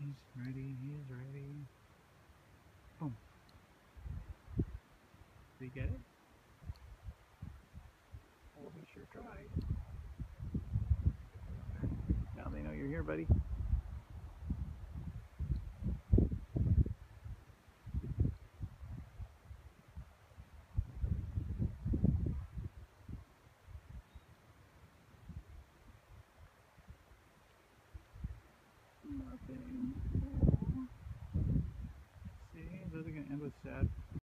He's ready. He's ready. Boom. Did he get it? Well, he sure tried. Now they know you're here, buddy. See, is that going to end with sad?